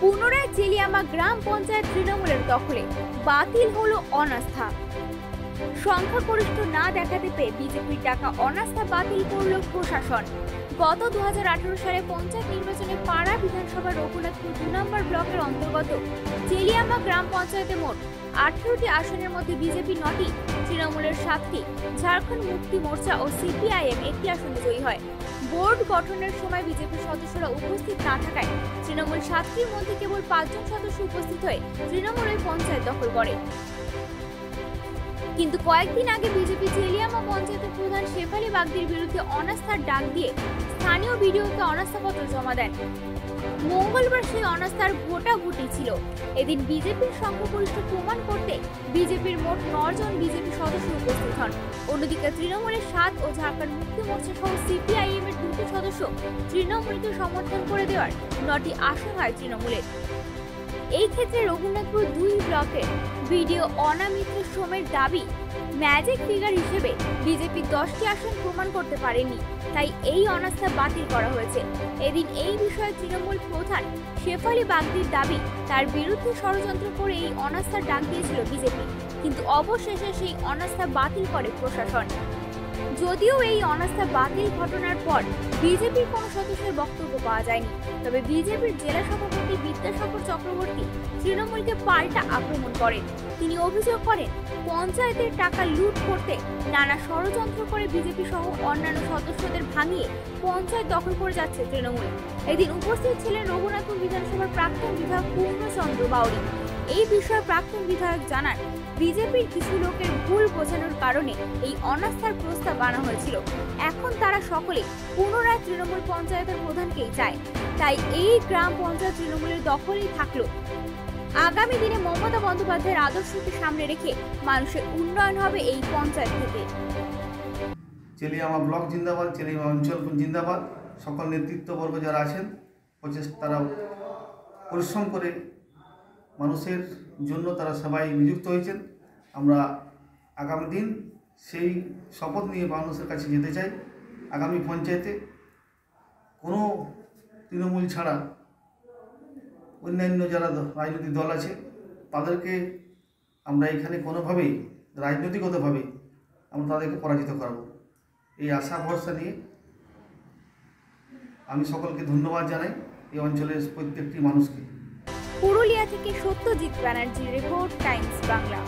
পুনরায় চেলিয়ামা গ্রাম পঞ্চায়েত তৃণমূলের দখলে বাতিল হলো অনাস্থা। সংখ্যাগরিষ্ঠ না দেখাতে পেয়ে বিজেপির ডাকা অনাস্থা বাতিল করল প্রশাসন। গত দু সালে পঞ্চায়েত নির্বাচনে পাড়া বিধানসভা রঘুনাথপুর দু নম্বর ব্লকের অন্তর্গত চেলিয়ামা গ্রাম পঞ্চায়েতে মোট আঠেরোটি আসনের মধ্যে বিজেপি নটি, তৃণমূলের সাতটি, ঝাড়খণ্ড মুক্তি মোর্চা ও সিপিআইএম একটি আসনে জয়ী হয়। বোর্ড গঠনের সময় বিজেপির সদস্যরা উপস্থিত না থাকায় তৃণমূল সাতটির মধ্যে কেবল পাঁচজন সদস্য উপস্থিত হয়ে তৃণমূলের পঞ্চায়েত দখল করে। কিন্তু কয়েকদিন আগে বিজেপি চেলিয়ামা পঞ্চায়েতের প্রধান শেফালি বাগদির বিরুদ্ধে অনাস্থার ডাক দিয়ে স্থানীয় বিডিওকে অনাস্থাপত্র জমা দেন। মঙ্গলবার সেই অনাস্থার ভোটাভুটি ছিল। এদিন বিজেপির সংখ্যাগরিষ্ঠ প্রমাণ করতে বিজেপির মোট নজন বিজেপি সদস্য উপস্থিত হন। অন্যদিকে তৃণমূলের সাত ও ঝাড়খণ্ড মুক্তি মোর্চা সহ সিপিআইএম এর দুটি সদস্য তৃণমূলকে সমর্থন করে দেওয়ার নটি আসন হয় তৃণমূলের। এই ক্ষেত্রে রঘুনাথপুর দুই ব্লকের ভিডিও অনামিত্র সোমের দাবি ম্যাজিক ফিগার হিসেবে বিজেপি দশটি আসন প্রমাণ করতে পারেনি। তাই এই অনাস্থা বাতিল করা হয়েছে। এদিন এই বিষয়ে তৃণমূল প্রধান শেফালি বাগদির দাবি, তার বিরুদ্ধে ষড়যন্ত্র করে এই অনাস্থার ডাক দিয়েছিল বিজেপি কিন্তু অবশেষে সেই অনাস্থা বাতিল করে প্রশাসন। যদিও এই অনাস্থা বাতিল ঘটনার পর বিজেপির কোনো সদস্যের বক্তব্য পাওয়া যায়নি। তবে বিজেপির জেলা সভাপতি বিদ্যাসাগর তৃণমূলকে পাল্টা আক্রমণ করেন। তিনি অভিযোগ করেন, পঞ্চায়েতের টাকা লুট করতে নানা ষড়যন্ত্র করে বিজেপি সহ অন্যান্য সদস্যদের ভাঙিয়ে পঞ্চায়েত দখল করে যাচ্ছে তৃণমূল। এদিন উপস্থিত ছিলেন রঘুনাথপুর বিধানসভার প্রাক্তন বিধায়ক পূর্ণচন্দ্র বাউরি এই বিষয়ে প্রাক্তন বিধায়ক জানান, বিজেপির কিছু লোকের ভুল বোঝানোর কারণে এই অনাস্থার প্রস্তাব আনা হয়েছিল। এখন তারা সকলে পুনরায় তৃণমূল পঞ্চায়েতের প্রধানকেই চায়। তাই এই গ্রাম পঞ্চায়েত তৃণমূলের দখলেই থাকল আগামী দিনে মমতা বন্দ্যোপাধ্যায়ের আদর্শকে সামনে রেখে মানুষের উন্নয়ন হবে এই পঞ্চায়েত থেকে। চেলিয়ামা ব্লক জিন্দাবাদ চেলিয়ামা অঞ্চল জিন্দাবাদ। সকল নেতৃত্ববর্গ যারা আছেন, প্রচেষ্টা তারা পরিশ্রম করে মানুষের জন্য তারা সবাই নিযুক্ত হয়েছেন। আমরা আগামী দিন সেই শপথ নিয়ে মানুষের কাছে যেতে চাই। আগামী পঞ্চায়েতে কোনো তৃণমূল ছাড়া অন্যান্য যারা রাজনৈতিক দল আছে, তাদেরকে আমরা এখানে কোনোভাবেই রাজনৈতিকগতভাবে আমরা তাদেরকে পরাজিত করব। এই আশা, ভরসা নিয়ে আমি সকলকে ধন্যবাদ জানাই এই অঞ্চলের প্রত্যেকটি মানুষকে। পুরুলিয়া থেকে সত্যজিৎ ব্যানার্জির রিপোর্ট, টাইমস বাংলা।